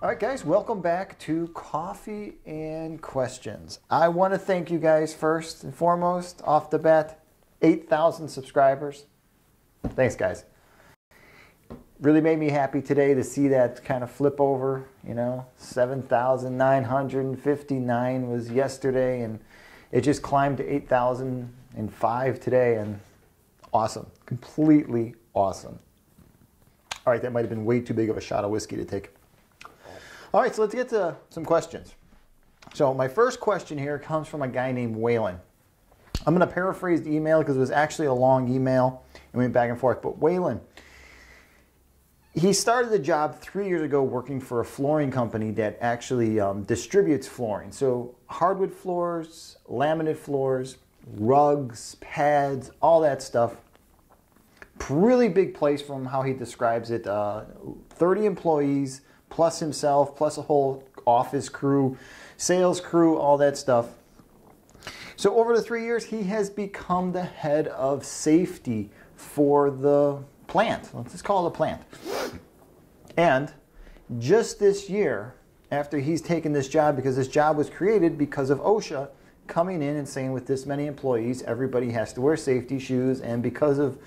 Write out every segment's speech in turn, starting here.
All right, guys, welcome back to Coffee and Questions. I want to thank you guys first and foremost, off the bat, 8,000 subscribers. Thanks, guys. Really made me happy today to see that kind of flip over. You know, 7,959 was yesterday, and it just climbed to 8,005 today, and awesome. Completely awesome. All right, that might have been way too big of a shot of whiskey to take. All right, so let's get to some questions. So my first question here comes from a guy named Waylon. I'm going to paraphrase the email because it was actually a long email and we went back and forth. But Waylon, he started the job three years ago working for a flooring company that actually um, distributes flooring. So hardwood floors, laminate floors, rugs, pads, all that stuff. Really big place from how he describes it. Uh, 30 employees, plus himself, plus a whole office crew, sales crew, all that stuff. So over the three years, he has become the head of safety for the plant. Let's just call it a plant. And just this year, after he's taken this job, because this job was created because of OSHA coming in and saying with this many employees, everybody has to wear safety shoes, and because of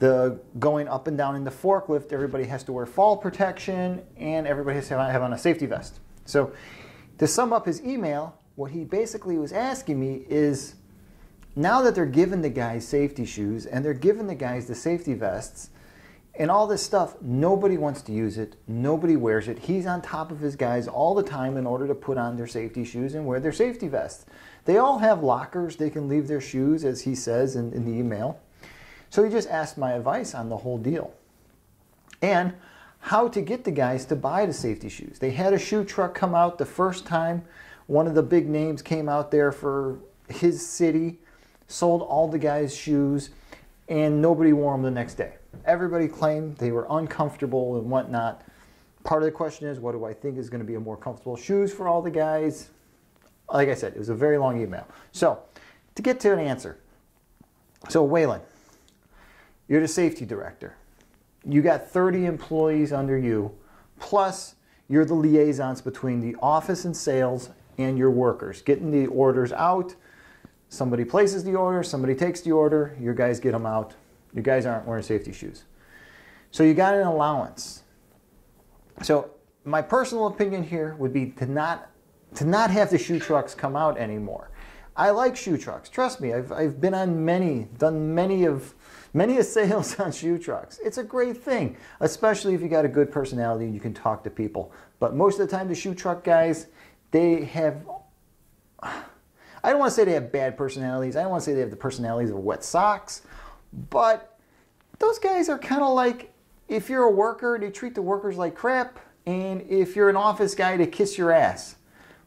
the going up and down in the forklift, everybody has to wear fall protection and everybody has to have on a safety vest. So to sum up his email, what he basically was asking me is now that they're giving the guys safety shoes and they're giving the guys the safety vests and all this stuff, nobody wants to use it. Nobody wears it. He's on top of his guys all the time in order to put on their safety shoes and wear their safety vests. They all have lockers. They can leave their shoes, as he says in, in the email. So he just asked my advice on the whole deal. And how to get the guys to buy the safety shoes. They had a shoe truck come out the first time. One of the big names came out there for his city, sold all the guys' shoes, and nobody wore them the next day. Everybody claimed they were uncomfortable and whatnot. Part of the question is, what do I think is going to be a more comfortable shoes for all the guys? Like I said, it was a very long email. So, to get to an answer, so Waylon, you're the safety director. You got 30 employees under you, plus you're the liaisons between the office and sales and your workers, getting the orders out. Somebody places the order, somebody takes the order, your guys get them out. Your guys aren't wearing safety shoes. So you got an allowance. So my personal opinion here would be to not to not have the shoe trucks come out anymore. I like shoe trucks. Trust me, I've, I've been on many, done many of Many a sales on shoe trucks. It's a great thing, especially if you got a good personality and you can talk to people. But most of the time, the shoe truck guys, they have. I don't want to say they have bad personalities. I don't want to say they have the personalities of wet socks, but those guys are kind of like if you're a worker, they treat the workers like crap, and if you're an office guy, they kiss your ass.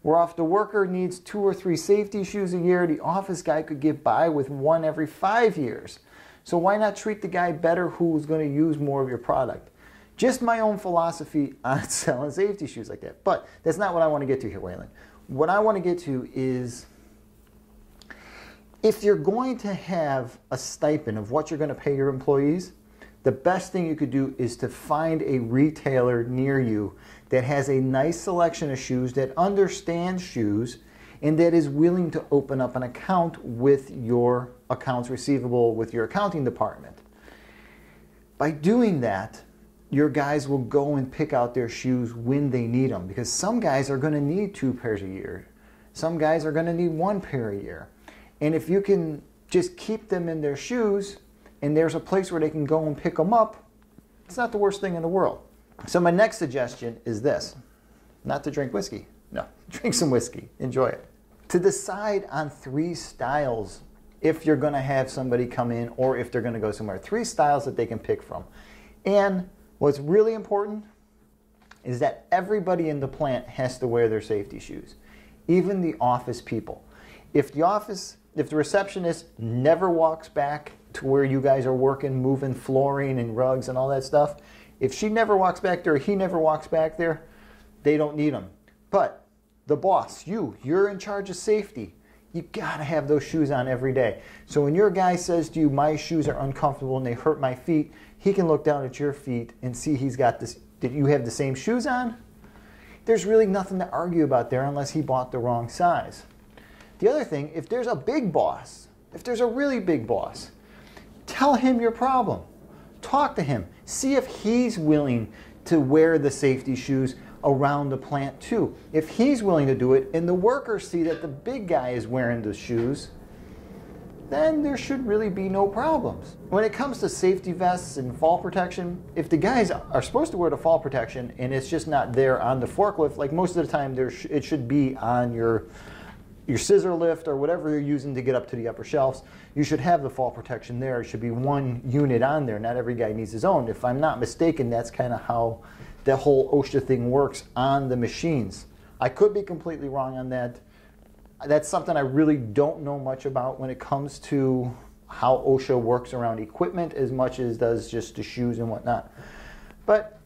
Where if the worker needs two or three safety shoes a year, the office guy could get by with one every five years. So why not treat the guy better who's going to use more of your product? Just my own philosophy on selling safety shoes like that. But that's not what I want to get to here, Waylon. What I want to get to is if you're going to have a stipend of what you're going to pay your employees, the best thing you could do is to find a retailer near you that has a nice selection of shoes, that understands shoes, and that is willing to open up an account with your accounts receivable with your accounting department. By doing that, your guys will go and pick out their shoes when they need them because some guys are going to need two pairs a year. Some guys are going to need one pair a year. And if you can just keep them in their shoes and there's a place where they can go and pick them up, it's not the worst thing in the world. So, my next suggestion is this not to drink whiskey. No, drink some whiskey. Enjoy it. To decide on three styles if you're going to have somebody come in or if they're going to go somewhere. Three styles that they can pick from. And what's really important is that everybody in the plant has to wear their safety shoes, even the office people. If the office, if the receptionist never walks back to where you guys are working, moving flooring and rugs and all that stuff, if she never walks back there, he never walks back there, they don't need them. But the boss, you, you're in charge of safety you gotta have those shoes on every day. So when your guy says to you, my shoes are uncomfortable and they hurt my feet, he can look down at your feet and see he's got this, did you have the same shoes on? there's really nothing to argue about there unless he bought the wrong size. The other thing, if there's a big boss, if there's a really big boss, tell him your problem. Talk to him. See if he's willing to wear the safety shoes around the plant too. If he's willing to do it and the workers see that the big guy is wearing the shoes, then there should really be no problems. When it comes to safety vests and fall protection, if the guys are supposed to wear the fall protection and it's just not there on the forklift, like most of the time there sh it should be on your your scissor lift or whatever you're using to get up to the upper shelves, you should have the fall protection there. It should be one unit on there. Not every guy needs his own. If I'm not mistaken, that's kind of how the whole OSHA thing works on the machines. I could be completely wrong on that that's something I really don't know much about when it comes to how OSHA works around equipment as much as does just the shoes and whatnot. But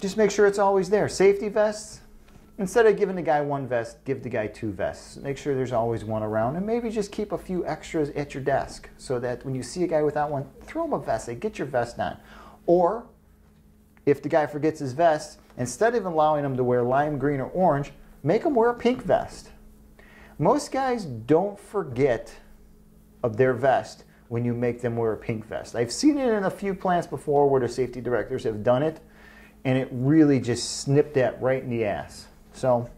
just make sure it's always there. Safety vests, instead of giving the guy one vest, give the guy two vests. Make sure there's always one around and maybe just keep a few extras at your desk so that when you see a guy without one, throw him a vest, say, get your vest on. Or if the guy forgets his vest, instead of allowing him to wear lime green or orange, make him wear a pink vest most guys don't forget of their vest when you make them wear a pink vest. I've seen it in a few plants before where the safety directors have done it, and it really just snipped that right in the ass. So,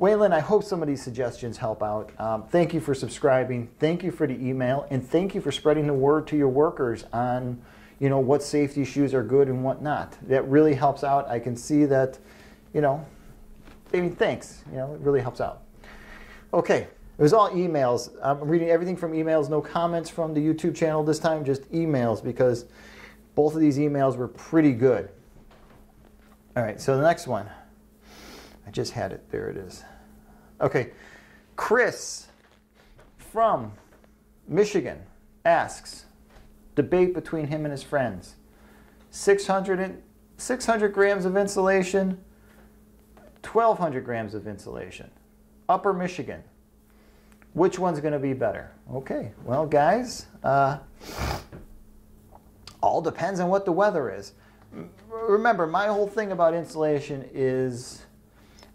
Waylon, I hope some of these suggestions help out. Um, thank you for subscribing. Thank you for the email, and thank you for spreading the word to your workers on, you know, what safety shoes are good and what not. That really helps out. I can see that, you know, I mean, thanks. You know, it really helps out. Okay, it was all emails. I'm reading everything from emails, no comments from the YouTube channel this time, just emails because both of these emails were pretty good. All right, so the next one. I just had it. There it is. Okay, Chris from Michigan asks debate between him and his friends 600, and, 600 grams of insulation, 1200 grams of insulation. Upper Michigan. Which one's going to be better? Okay, well, guys, uh, all depends on what the weather is. Remember, my whole thing about insulation is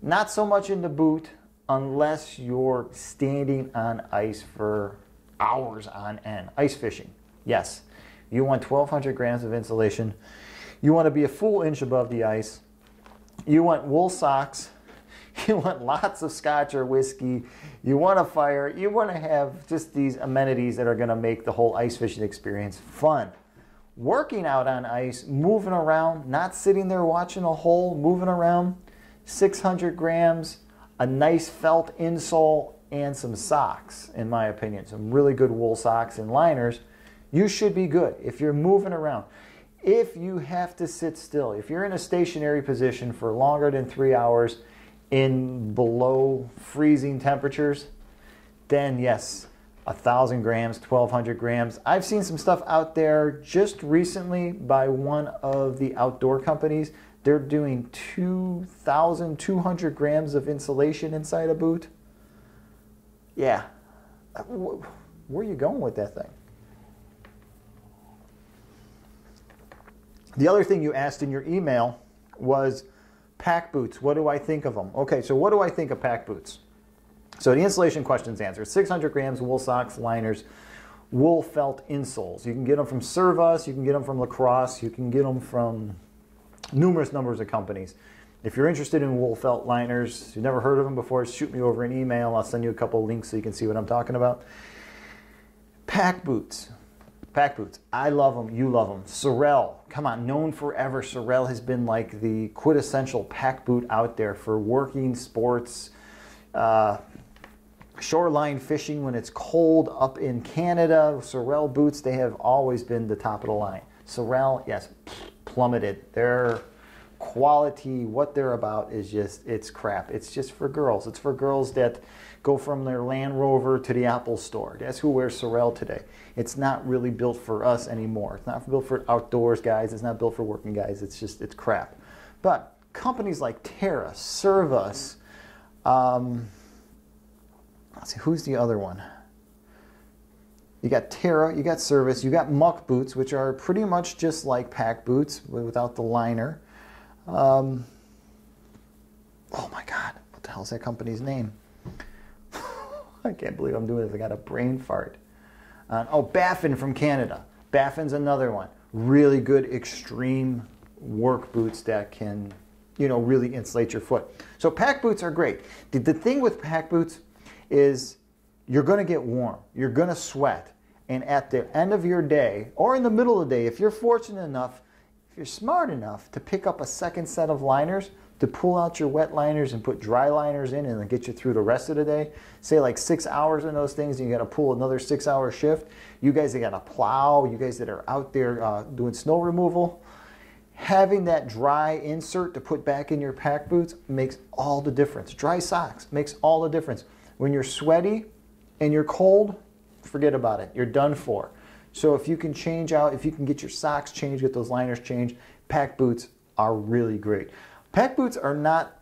not so much in the boot unless you're standing on ice for hours on end. Ice fishing, yes. You want 1,200 grams of insulation. You want to be a full inch above the ice. You want wool socks You want lots of scotch or whiskey. You want a fire. You want to have just these amenities that are going to make the whole ice fishing experience fun. Working out on ice, moving around, not sitting there watching a hole, moving around, 600 grams, a nice felt insole, and some socks, in my opinion. Some really good wool socks and liners. You should be good if you're moving around. If you have to sit still, if you're in a stationary position for longer than three hours, in below freezing temperatures, then yes, a thousand grams, 1200 grams. I've seen some stuff out there just recently by one of the outdoor companies. They're doing 2,200 grams of insulation inside a boot. Yeah. Uh, where are you going with that thing? The other thing you asked in your email was Pack boots, what do I think of them? Okay, so what do I think of pack boots? So the insulation questions answered 600 grams wool socks, liners, wool felt insoles. You can get them from Servus, you can get them from Lacrosse, you can get them from numerous numbers of companies. If you're interested in wool felt liners, you've never heard of them before, shoot me over an email. I'll send you a couple links so you can see what I'm talking about. Pack boots. Pack boots. I love them. You love them. Sorel. Come on. Known forever. Sorel has been like the quintessential pack boot out there for working sports, uh, shoreline fishing when it's cold up in Canada. Sorel boots, they have always been the top of the line. Sorel, yes, plummeted. Their quality, what they're about is just, it's crap. It's just for girls. It's for girls that go from their Land Rover to the Apple store. Guess who wears Sorel today? It's not really built for us anymore. It's not built for outdoors guys. It's not built for working guys. It's just, it's crap. But companies like Terra, Servus, um, let's see, who's the other one? You got Terra, you got Servus, you got Muck boots, which are pretty much just like pack boots without the liner. Um, oh my God, what the hell is that company's name? I can't believe I'm doing this. I got a brain fart. Uh, oh, Baffin from Canada. Baffin's another one. Really good extreme work boots that can, you know, really insulate your foot. So pack boots are great. The, the thing with pack boots is you're going to get warm. You're going to sweat. And at the end of your day, or in the middle of the day, if you're fortunate enough, if you're smart enough to pick up a second set of liners, to pull out your wet liners and put dry liners in and then get you through the rest of the day. Say like six hours in those things, and you got to pull another six hour shift. You guys that got to plow, you guys that are out there uh, doing snow removal, having that dry insert to put back in your pack boots makes all the difference. Dry socks makes all the difference. When you're sweaty and you're cold, forget about it. You're done for. So if you can change out, if you can get your socks changed, get those liners changed, pack boots are really great. Pack boots are not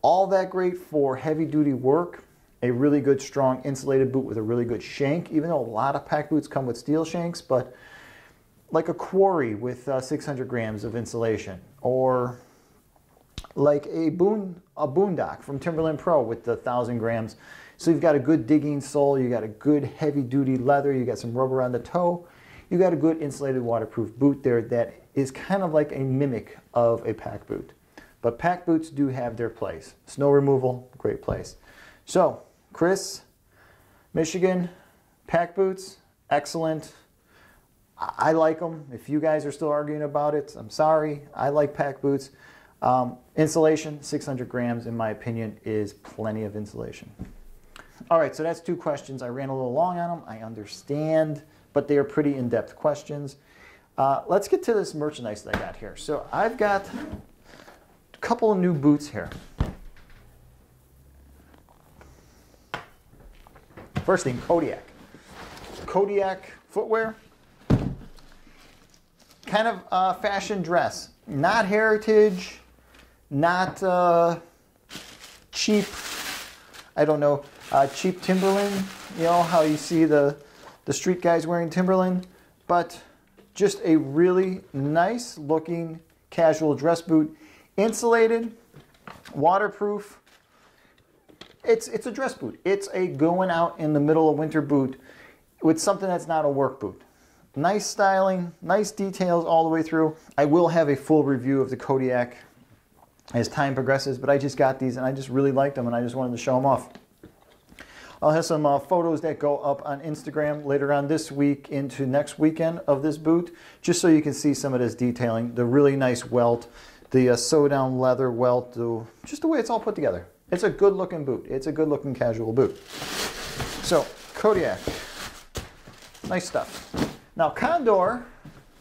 all that great for heavy duty work. A really good strong insulated boot with a really good shank, even though a lot of pack boots come with steel shanks, but like a quarry with uh, 600 grams of insulation or like a boon a boondock from Timberland Pro with the 1000 grams. So you've got a good digging sole, you got a good heavy duty leather, you got some rubber on the toe, you got a good insulated waterproof boot there that is kind of like a mimic of a pack boot. But pack boots do have their place. Snow removal, great place. So, Chris, Michigan, pack boots, excellent. I like them. If you guys are still arguing about it, I'm sorry. I like pack boots. Um, insulation, 600 grams, in my opinion, is plenty of insulation. All right, so that's two questions. I ran a little long on them. I understand, but they are pretty in-depth questions. Uh, let's get to this merchandise that I got here. So I've got couple of new boots here. First thing, Kodiak. Kodiak footwear. Kind of uh, fashion dress. Not heritage, not uh, cheap, I don't know, uh, cheap Timberland. You know how you see the, the street guys wearing Timberland, but just a really nice looking casual dress boot insulated, waterproof. It's, it's a dress boot. It's a going out in the middle of winter boot with something that's not a work boot. Nice styling, nice details all the way through. I will have a full review of the Kodiak as time progresses, but I just got these and I just really liked them and I just wanted to show them off. I'll have some uh, photos that go up on Instagram later on this week into next weekend of this boot, just so you can see some of this detailing. The really nice welt the uh, sew down leather welt, the, just the way it's all put together. It's a good looking boot. It's a good looking casual boot. So, Kodiak, nice stuff. Now, Condor,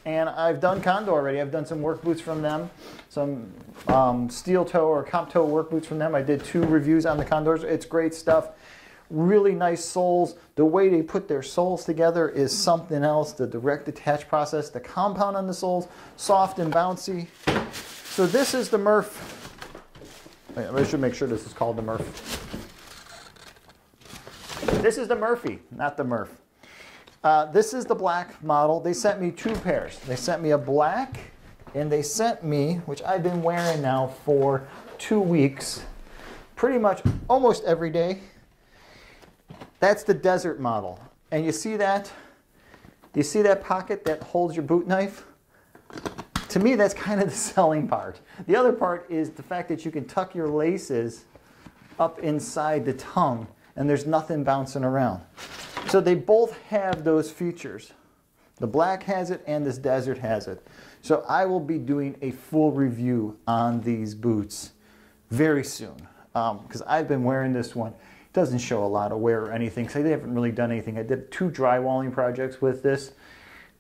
and I've done Condor already. I've done some work boots from them, some um, steel toe or comp toe work boots from them. I did two reviews on the Condors. It's great stuff. Really nice soles. The way they put their soles together is something else. The direct attach process, the compound on the soles, soft and bouncy. So this is the Murph. I should make sure this is called the Murph. This is the Murphy, not the Murph. Uh, this is the black model. They sent me two pairs. They sent me a black and they sent me, which I've been wearing now for two weeks, pretty much almost every day. That's the desert model. And you see that? You see that pocket that holds your boot knife? To me, that's kind of the selling part. The other part is the fact that you can tuck your laces up inside the tongue and there's nothing bouncing around. So they both have those features. The black has it and this desert has it. So I will be doing a full review on these boots very soon because um, I've been wearing this one. It doesn't show a lot of wear or anything because I haven't really done anything. I did two drywalling projects with this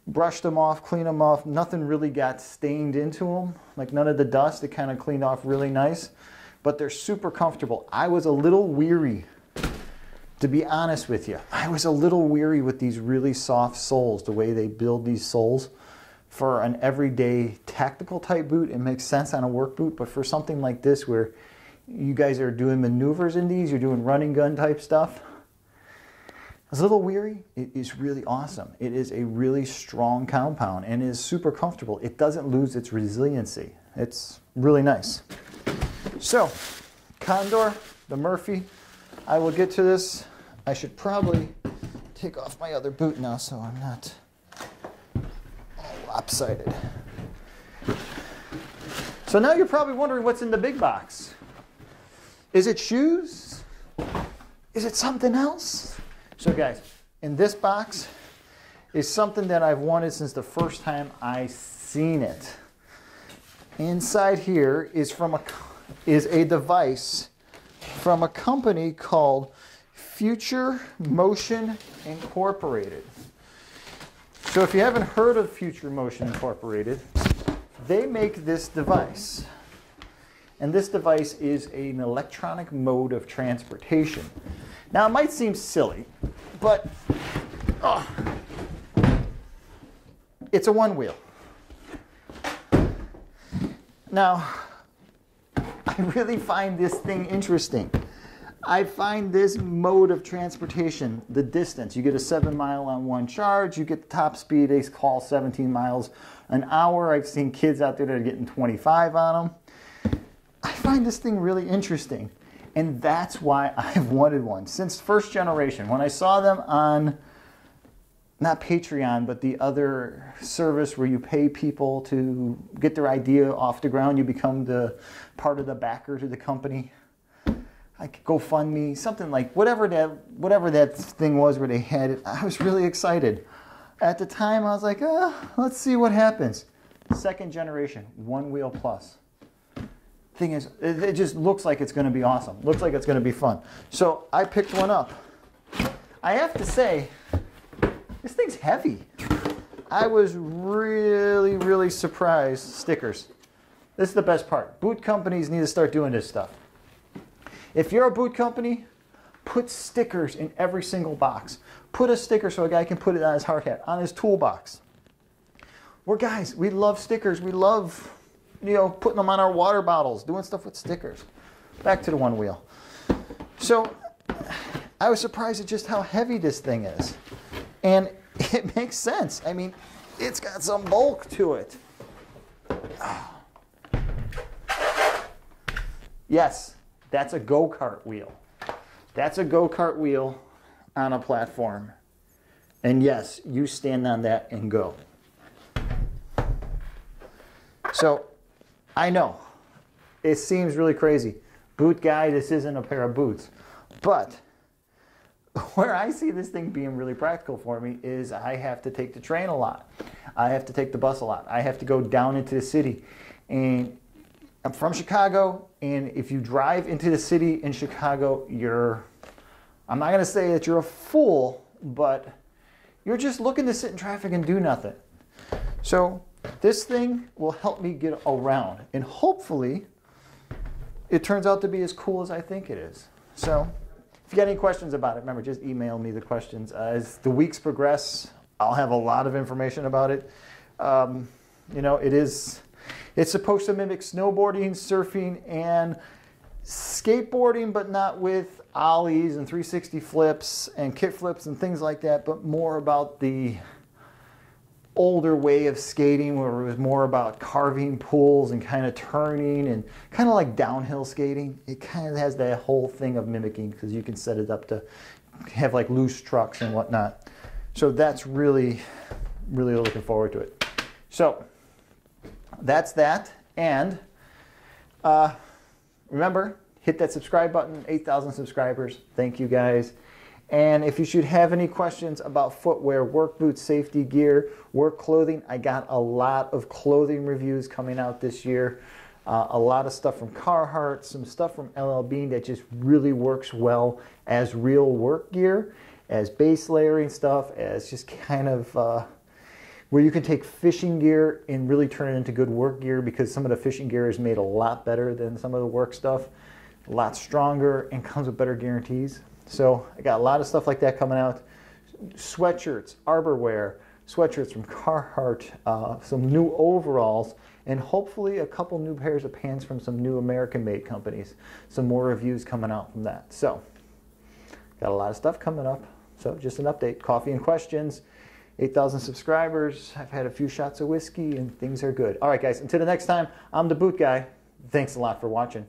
brushed them off, cleaned them off. Nothing really got stained into them. Like none of the dust, it kind of cleaned off really nice. But they're super comfortable. I was a little weary, to be honest with you. I was a little weary with these really soft soles, the way they build these soles. For an everyday tactical type boot, it makes sense on a work boot, but for something like this where you guys are doing maneuvers in these, you're doing running gun type stuff, was a little weary. It is really awesome. It is a really strong compound and is super comfortable. It doesn't lose its resiliency. It's really nice. So, Condor, the Murphy. I will get to this. I should probably take off my other boot now so I'm not lopsided. So now you're probably wondering what's in the big box. Is it shoes? Is it something else? So guys, in this box is something that I've wanted since the first time I seen it. Inside here is from a is a device from a company called Future Motion Incorporated. So if you haven't heard of Future Motion Incorporated, they make this device. And this device is an electronic mode of transportation. Now it might seem silly, but oh, it's a Onewheel. Now, I really find this thing interesting. I find this mode of transportation, the distance, you get a seven mile on one charge, you get the top speed, they call 17 miles an hour. I've seen kids out there that are getting 25 on them. I find this thing really interesting. And that's why I've wanted one since first generation. When I saw them on, not Patreon, but the other service where you pay people to get their idea off the ground, you become the part of the backer to the company. Like GoFundMe, something like whatever that whatever that thing was where they had it. I was really excited. At the time, I was like, oh, let's see what happens. Second generation, Onewheel Plus. Thing is, it, it just looks like it's going to be awesome. Looks like it's going to be fun. So I picked one up. I have to say, this thing's heavy. I was really, really surprised. Stickers. This is the best part. Boot companies need to start doing this stuff. If you're a boot company, put stickers in every single box. Put a sticker so a guy can put it on his hard hat, on his toolbox. We're guys, we love stickers. We love, you know, putting them on our water bottles, doing stuff with stickers. Back to the Onewheel. So I was surprised at just how heavy this thing is. And it makes sense. I mean, it's got some bulk to it. Yes, that's a go kart wheel. That's a go kart wheel on a platform. And yes, you stand on that and go. So I know it seems really crazy. Boot guy, this isn't a pair of boots. But where I see this thing being really practical for me is I have to take the train a lot. I have to take the bus a lot. I have to go down into the city. And I'm from Chicago, and if you drive into the city in Chicago, you're, I'm not going to say that you're a fool, but you're just looking to sit in traffic and do nothing. So this thing will help me get around, and hopefully it turns out to be as cool as I think it is. So if you got any questions about it, remember, just email me the questions. Uh, as the weeks progress, I'll have a lot of information about it. Um, you know, it is it's supposed to mimic snowboarding, surfing, and skateboarding, but not with ollies and 360 flips and kick flips and things like that, but more about the older way of skating where it was more about carving pools and kind of turning and kind of like downhill skating. It kind of has that whole thing of mimicking because you can set it up to have like loose trucks and whatnot. So that's really, really looking forward to it. So that's that. And uh, remember, hit that subscribe button, 8,000 subscribers. Thank you guys. And if you should have any questions about footwear, work boots, safety gear, work clothing, I got a lot of clothing reviews coming out this year. Uh, a lot of stuff from Carhartt, some stuff from LL Bean that just really works well as real work gear, as base layering stuff, as just kind of uh, where you can take fishing gear and really turn it into good work gear because some of the fishing gear is made a lot better than some of the work stuff, a lot stronger and comes with better guarantees. So I got a lot of stuff like that coming out. Sweatshirts, Arborwear, sweatshirts from Carhartt, uh, some new overalls, and hopefully a couple new pairs of pants from some new American-made companies. Some more reviews coming out from that. So got a lot of stuff coming up. So just an update. Coffee and questions. 8,000 subscribers. I've had a few shots of whiskey and things are good. All right, guys, until the next time, I'm the boot guy. Thanks a lot for watching.